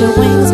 your wings.